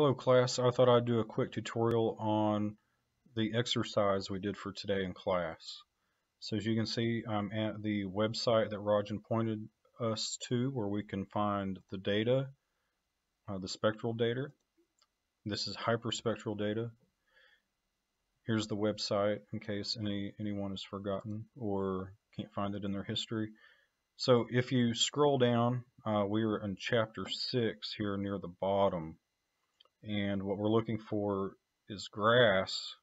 Hello class, I thought I'd do a quick tutorial on the exercise we did for today in class. So as you can see, I'm at the website that Rajan pointed us to where we can find the data, uh, the spectral data. This is hyperspectral data. Here's the website in case any anyone has forgotten or can't find it in their history. So if you scroll down, uh, we are in chapter 6 here near the bottom and what we're looking for is grass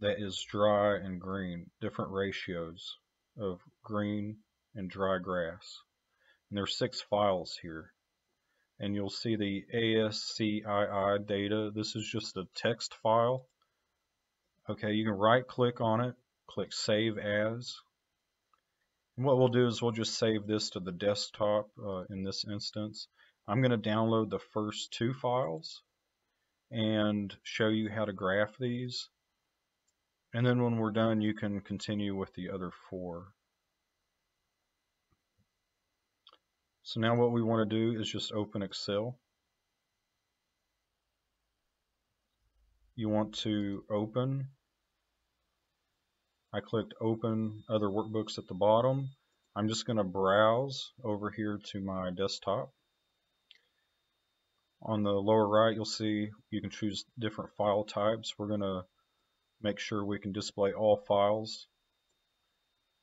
that is dry and green, different ratios of green and dry grass. And there's six files here. And you'll see the ASCII data. This is just a text file. Okay, you can right click on it, click Save As. And what we'll do is we'll just save this to the desktop uh, in this instance. I'm going to download the first two files and show you how to graph these. And then when we're done, you can continue with the other four. So now what we want to do is just open Excel. You want to open. I clicked open other workbooks at the bottom. I'm just going to browse over here to my desktop. On the lower right, you'll see you can choose different file types. We're going to make sure we can display all files.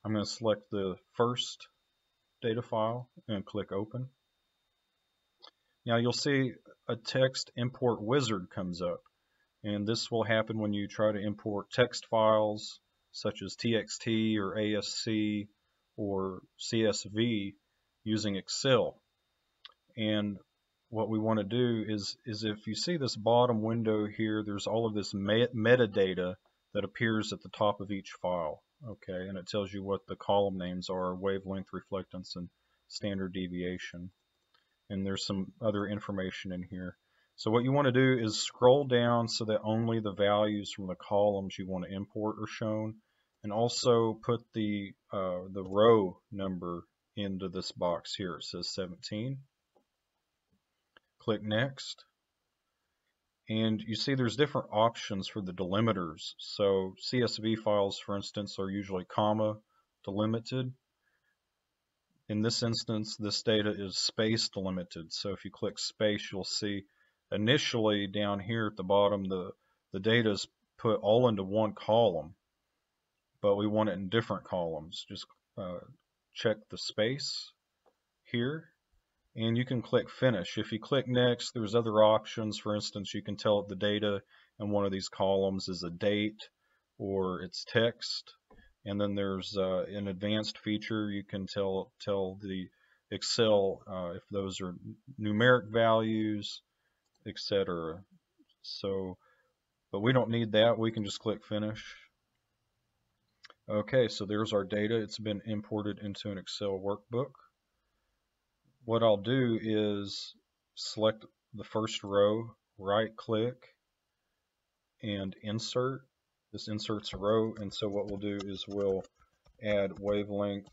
I'm going to select the first data file and click open. Now you'll see a text import wizard comes up and this will happen when you try to import text files such as TXT or ASC or CSV using Excel. And what we want to do is, is if you see this bottom window here, there's all of this metadata that appears at the top of each file. Okay, and it tells you what the column names are, wavelength, reflectance, and standard deviation. And there's some other information in here. So what you want to do is scroll down so that only the values from the columns you want to import are shown, and also put the uh, the row number into this box here. It says 17. Click Next. And you see there's different options for the delimiters. So CSV files, for instance, are usually comma delimited. In this instance, this data is space delimited. So if you click space, you'll see initially down here at the bottom, the, the data is put all into one column, but we want it in different columns. Just uh, check the space here and you can click finish. If you click next, there's other options. For instance, you can tell it the data in one of these columns is a date or it's text. And then there's uh, an advanced feature. You can tell tell the Excel uh, if those are numeric values, etc. So, but we don't need that. We can just click finish. Okay, so there's our data. It's been imported into an Excel workbook what I'll do is select the first row, right click, and insert. This inserts a row, and so what we'll do is we'll add wavelength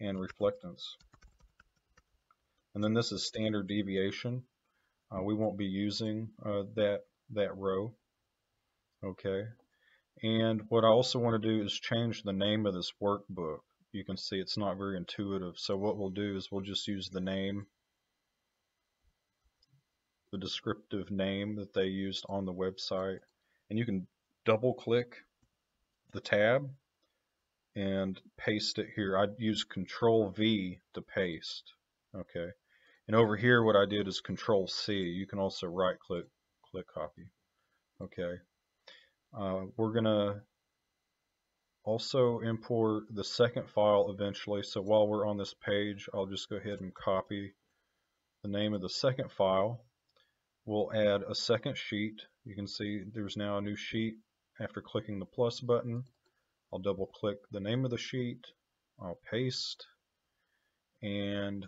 and reflectance. And then this is standard deviation. Uh, we won't be using uh, that, that row. Okay. And what I also want to do is change the name of this workbook you can see it's not very intuitive. So what we'll do is we'll just use the name, the descriptive name that they used on the website. And you can double click the tab and paste it here. I'd use control V to paste. Okay. And over here what I did is control C. You can also right click, click copy. Okay. Uh, we're going to also import the second file eventually. So while we're on this page, I'll just go ahead and copy the name of the second file. We'll add a second sheet. You can see there's now a new sheet after clicking the plus button. I'll double click the name of the sheet. I'll paste. And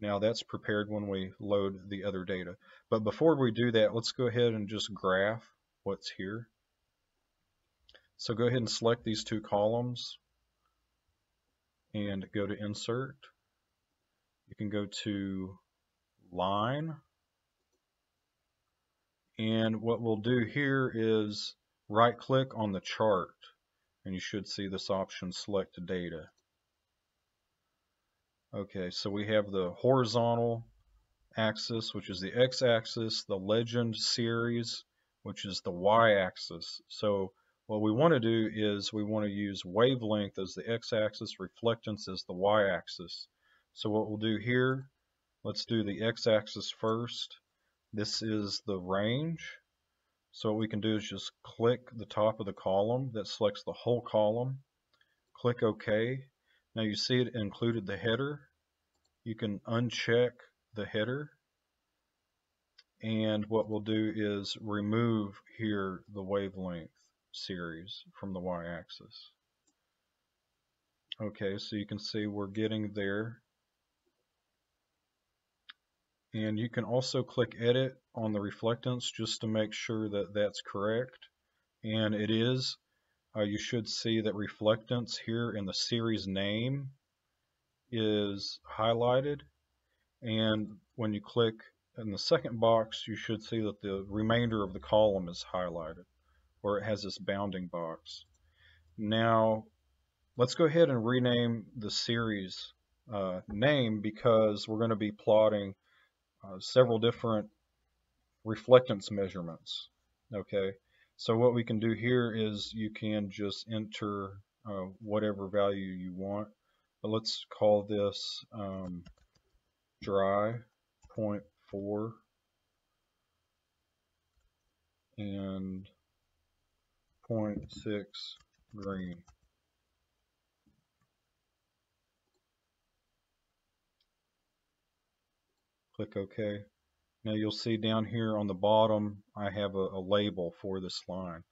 now that's prepared when we load the other data. But before we do that, let's go ahead and just graph what's here. So go ahead and select these two columns and go to insert. You can go to line And what we'll do here is right click on the chart and you should see this option select data. Okay, so we have the horizontal axis, which is the x-axis, the legend series, which is the y-axis. So what we want to do is we want to use wavelength as the x-axis, reflectance as the y-axis. So what we'll do here, let's do the x-axis first. This is the range. So what we can do is just click the top of the column that selects the whole column. Click OK. Now you see it included the header. You can uncheck the header. And what we'll do is remove here the wavelength series from the y-axis. Okay, so you can see we're getting there. And you can also click edit on the reflectance just to make sure that that's correct. And it is. Uh, you should see that reflectance here in the series name is highlighted. And when you click in the second box, you should see that the remainder of the column is highlighted, or it has this bounding box. Now, let's go ahead and rename the series uh, name because we're going to be plotting uh, several different reflectance measurements. Okay, so what we can do here is you can just enter uh, whatever value you want. But let's call this um, dry 0.4 and 0.6 green. Click OK. Now you'll see down here on the bottom I have a, a label for this line.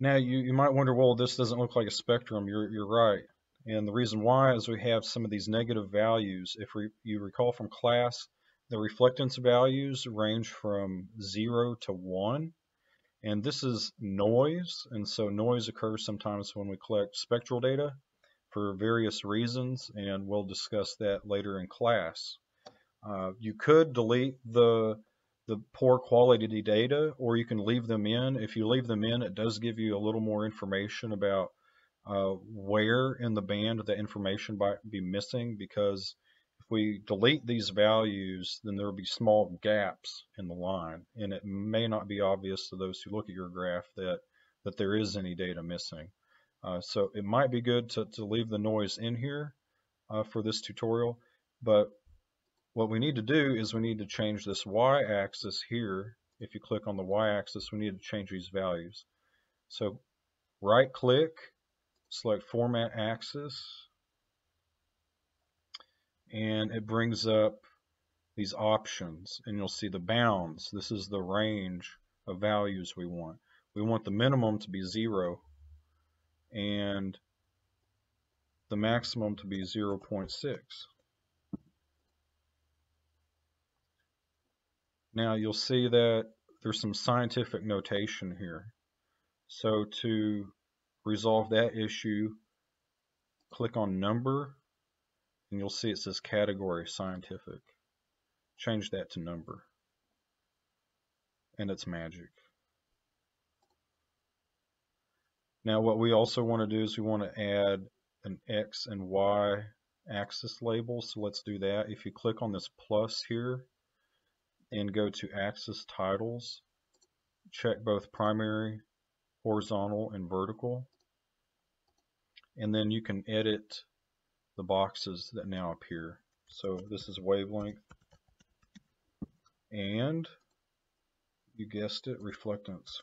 Now you, you might wonder, well, this doesn't look like a spectrum. You're, you're right. And the reason why is we have some of these negative values. If we, you recall from class, the reflectance values range from 0 to 1. And this is noise. And so noise occurs sometimes when we collect spectral data for various reasons. And we'll discuss that later in class. Uh, you could delete the the poor quality data or you can leave them in. If you leave them in, it does give you a little more information about uh, where in the band the information might be missing because if we delete these values, then there will be small gaps in the line, and it may not be obvious to those who look at your graph that, that there is any data missing. Uh, so it might be good to, to leave the noise in here uh, for this tutorial, but what we need to do is we need to change this y-axis here. If you click on the y-axis, we need to change these values. So right click select format axis and it brings up these options and you'll see the bounds. This is the range of values we want. We want the minimum to be zero and the maximum to be 0.6 now you'll see that there's some scientific notation here. So to resolve that issue, click on number, and you'll see it says category scientific. Change that to number. And it's magic. Now what we also want to do is we want to add an X and Y axis label. So let's do that. If you click on this plus here and go to axis titles, check both primary, horizontal, and vertical and then you can edit the boxes that now appear. So this is wavelength and you guessed it, reflectance.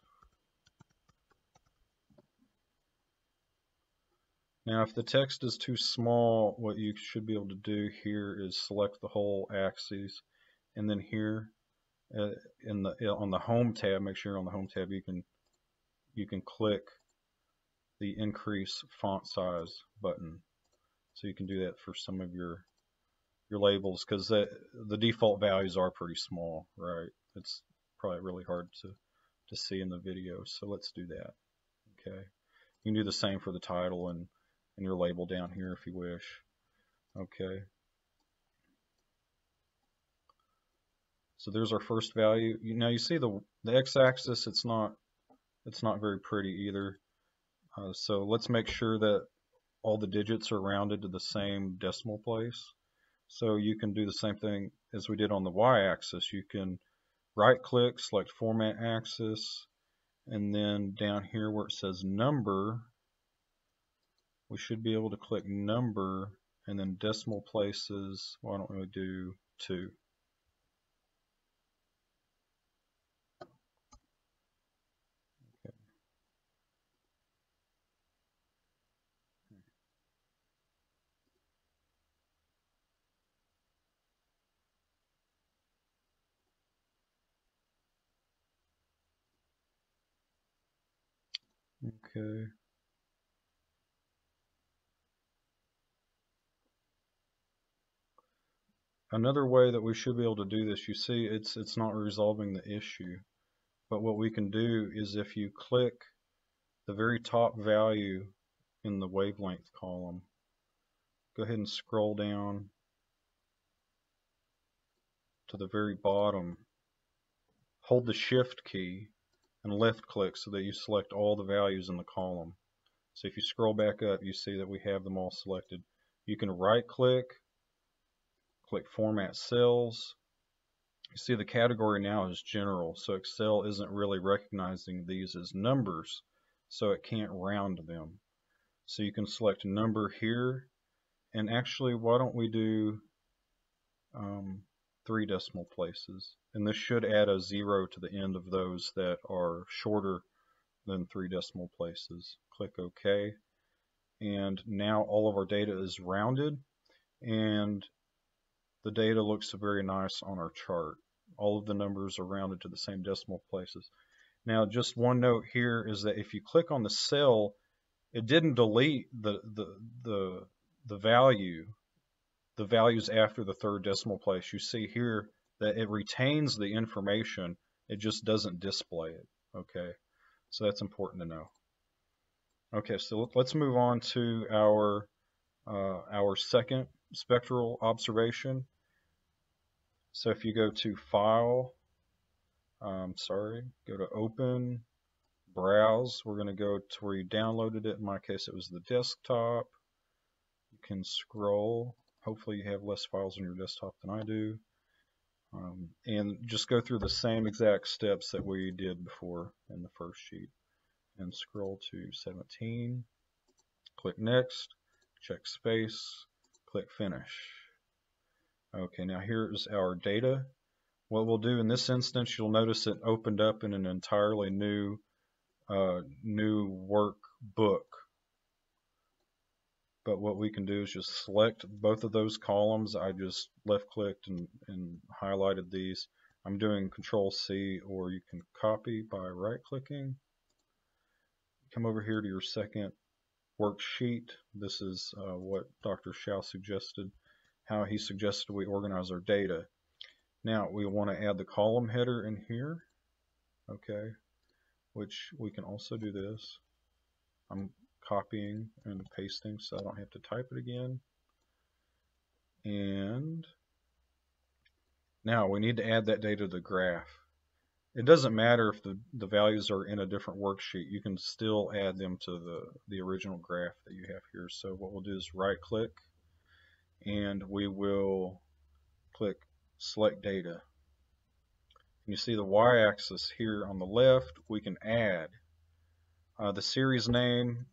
Now if the text is too small, what you should be able to do here is select the whole axis and then here uh, in the on the home tab, make sure on the home tab you can you can click the increase font size button. So you can do that for some of your your labels because the, the default values are pretty small, right? It's probably really hard to, to see in the video. So let's do that. Okay. You can do the same for the title and, and your label down here if you wish. Okay. So there's our first value. Now you see the the x-axis. It's not it's not very pretty either. Uh, so let's make sure that all the digits are rounded to the same decimal place. So you can do the same thing as we did on the y-axis. You can right click, select format axis, and then down here where it says number, we should be able to click number and then decimal places. Why don't we do two? Okay. Another way that we should be able to do this, you see it's it's not resolving the issue. But what we can do is if you click the very top value in the wavelength column, go ahead and scroll down to the very bottom, hold the shift key and left click so that you select all the values in the column. So if you scroll back up, you see that we have them all selected. You can right click, click Format Cells. You see the category now is general, so Excel isn't really recognizing these as numbers, so it can't round them. So you can select number here, and actually, why don't we do um, three decimal places. And this should add a zero to the end of those that are shorter than three decimal places. Click OK. And now all of our data is rounded and the data looks very nice on our chart. All of the numbers are rounded to the same decimal places. Now just one note here is that if you click on the cell, it didn't delete the, the, the, the value the values after the third decimal place, you see here that it retains the information, it just doesn't display it, okay? So that's important to know. Okay, so let's move on to our, uh, our second spectral observation. So if you go to File, um, sorry, go to Open, Browse, we're going to go to where you downloaded it. In my case, it was the desktop. You can scroll Hopefully you have less files on your desktop than I do. Um, and just go through the same exact steps that we did before in the first sheet. And scroll to 17, click Next, check Space, click Finish. Okay, now here's our data. What we'll do in this instance, you'll notice it opened up in an entirely new uh, new workbook but what we can do is just select both of those columns. I just left clicked and, and highlighted these. I'm doing control C or you can copy by right clicking. Come over here to your second worksheet. This is uh, what Dr. Xiao suggested, how he suggested we organize our data. Now we want to add the column header in here, okay, which we can also do this. I'm copying and pasting so I don't have to type it again. And now we need to add that data to the graph. It doesn't matter if the, the values are in a different worksheet. You can still add them to the, the original graph that you have here. So what we'll do is right click and we will click select data. You see the y-axis here on the left, we can add. Uh, the series name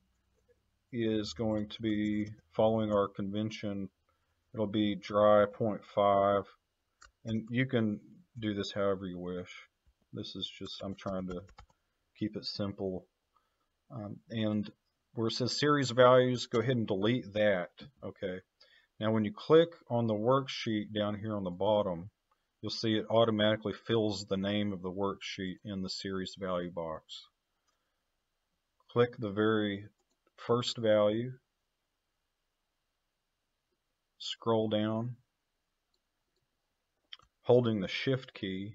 is going to be following our convention. It'll be dry 0.5 and you can do this however you wish. This is just, I'm trying to keep it simple. Um, and where it says series values, go ahead and delete that. Okay. Now when you click on the worksheet down here on the bottom, you'll see it automatically fills the name of the worksheet in the series value box. Click the very first value, scroll down, holding the shift key,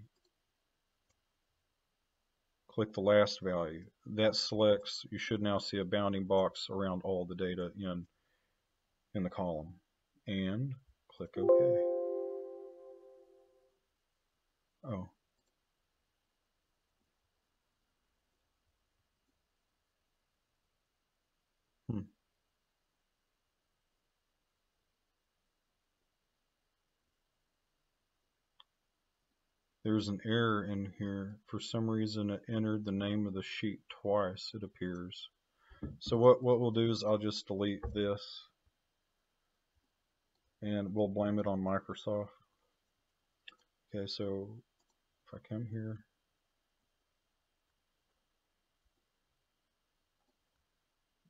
click the last value. That selects, you should now see a bounding box around all the data in, in the column. And click OK. Oh. There's an error in here. For some reason it entered the name of the sheet twice, it appears. So what, what we'll do is I'll just delete this and we'll blame it on Microsoft. Okay, so if I come here,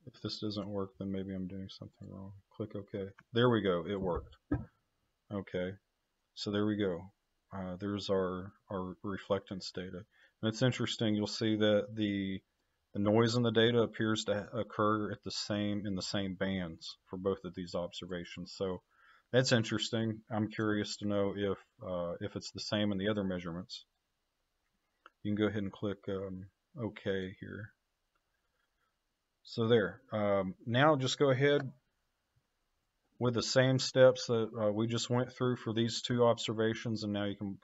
if this doesn't work, then maybe I'm doing something wrong. Click OK. There we go. It worked. Okay. So there we go. Uh, there's our, our reflectance data. And it's interesting. You'll see that the the noise in the data appears to occur at the same in the same bands for both of these observations. So that's interesting. I'm curious to know if uh, if it's the same in the other measurements. You can go ahead and click um, OK here. So there. Um, now just go ahead with the same steps that uh, we just went through for these two observations, and now you can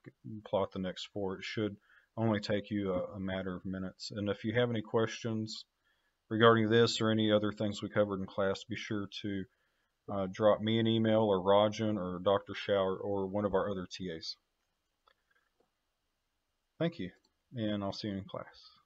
plot the next four. It should only take you a, a matter of minutes. And if you have any questions regarding this or any other things we covered in class, be sure to uh, drop me an email or Rajan or Dr. Xiao or one of our other TAs. Thank you, and I'll see you in class.